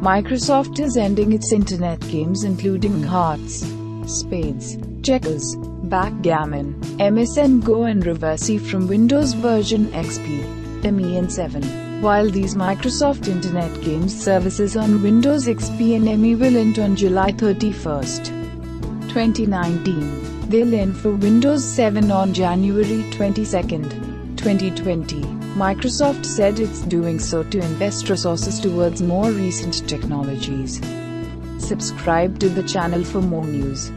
Microsoft is ending its internet games including hmm. Hearts, Spades, Checkers, Backgammon, MSN Go and Reversi from Windows version XP, ME and 7. While these Microsoft Internet Games services on Windows XP and ME will end on July 31st, 2019, they'll end for Windows 7 on January 22nd, 2020. Microsoft said it's doing so to invest resources towards more recent technologies. Subscribe to the channel for more news.